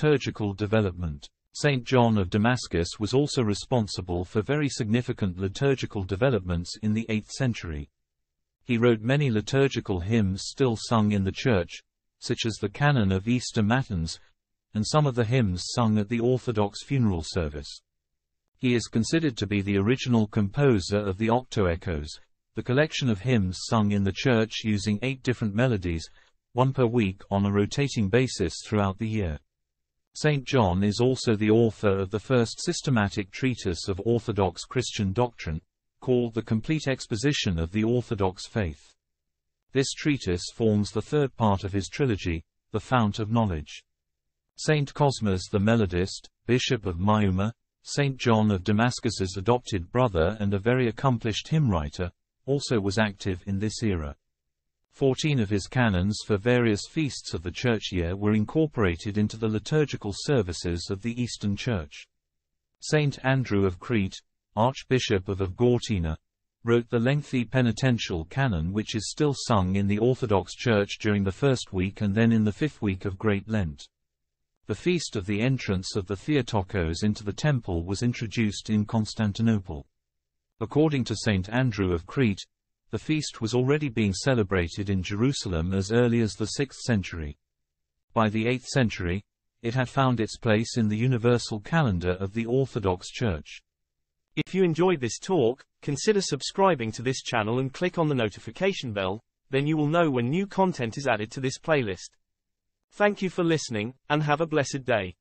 liturgical development. Saint John of Damascus was also responsible for very significant liturgical developments in the 8th century. He wrote many liturgical hymns still sung in the church, such as the Canon of Easter Matins, and some of the hymns sung at the Orthodox funeral service. He is considered to be the original composer of the Octoechos, the collection of hymns sung in the church using eight different melodies, one per week on a rotating basis throughout the year. St. John is also the author of the first systematic treatise of Orthodox Christian doctrine, called The Complete Exposition of the Orthodox Faith. This treatise forms the third part of his trilogy, The Fount of Knowledge. Saint Cosmas the Melodist, Bishop of Maiuma, Saint John of Damascus's adopted brother and a very accomplished hymn writer, also was active in this era. Fourteen of his canons for various feasts of the church year were incorporated into the liturgical services of the Eastern Church. Saint Andrew of Crete, Archbishop of Gortyna, wrote the lengthy penitential canon which is still sung in the Orthodox Church during the first week and then in the fifth week of Great Lent. The feast of the entrance of the Theotokos into the temple was introduced in Constantinople. According to St. Andrew of Crete, the feast was already being celebrated in Jerusalem as early as the 6th century. By the 8th century, it had found its place in the universal calendar of the Orthodox Church. If you enjoyed this talk, consider subscribing to this channel and click on the notification bell, then you will know when new content is added to this playlist. Thank you for listening, and have a blessed day.